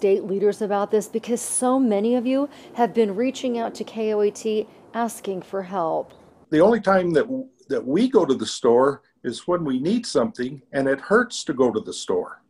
state leaders about this because so many of you have been reaching out to KOAT asking for help. The only time that that we go to the store is when we need something and it hurts to go to the store.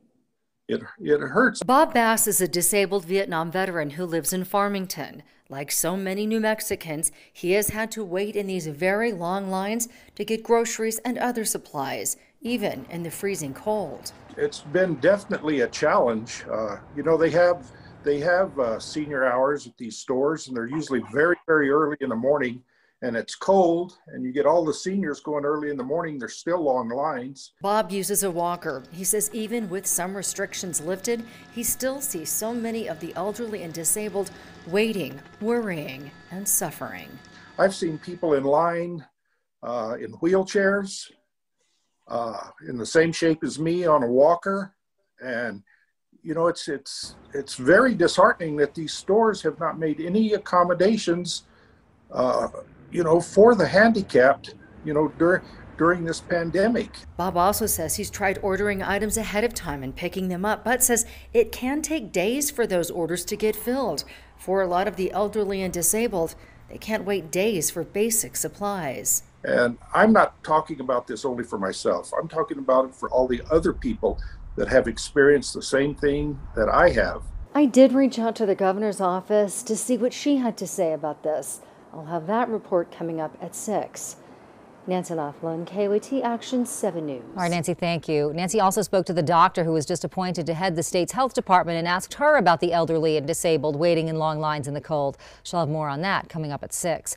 It, it hurts. Bob Bass is a disabled Vietnam veteran who lives in Farmington. Like so many New Mexicans, he has had to wait in these very long lines to get groceries and other supplies, even in the freezing cold. It's been definitely a challenge. Uh, you know, they have they have uh, senior hours at these stores, and they're usually very very early in the morning and it's cold and you get all the seniors going early in the morning there's still long lines bob uses a walker he says even with some restrictions lifted he still sees so many of the elderly and disabled waiting worrying and suffering i've seen people in line uh, in wheelchairs uh, in the same shape as me on a walker and you know it's it's it's very disheartening that these stores have not made any accommodations uh, you know, for the handicapped, you know, during during this pandemic. Bob also says he's tried ordering items ahead of time and picking them up, but says it can take days for those orders to get filled. For a lot of the elderly and disabled, they can't wait days for basic supplies. And I'm not talking about this only for myself. I'm talking about it for all the other people that have experienced the same thing that I have. I did reach out to the governor's office to see what she had to say about this. I'll have that report coming up at 6. Nancy Laughlin, KOAT Action 7 News. All right, Nancy, thank you. Nancy also spoke to the doctor who was just appointed to head the state's health department and asked her about the elderly and disabled waiting in long lines in the cold. She'll have more on that coming up at 6.